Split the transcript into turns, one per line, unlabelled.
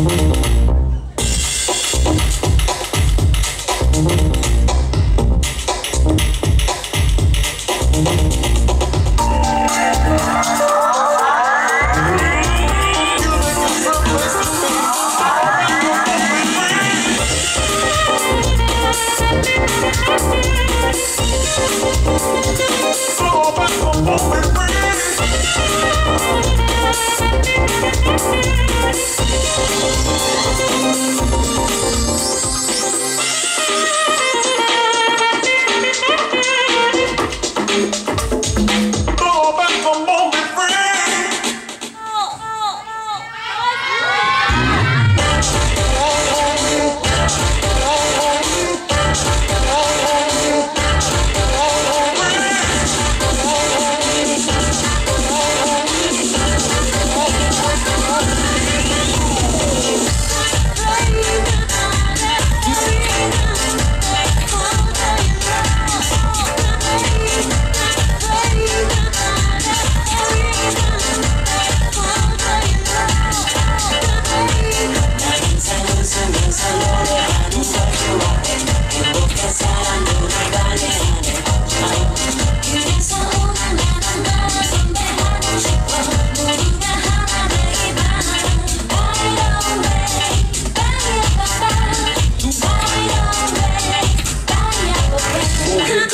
Música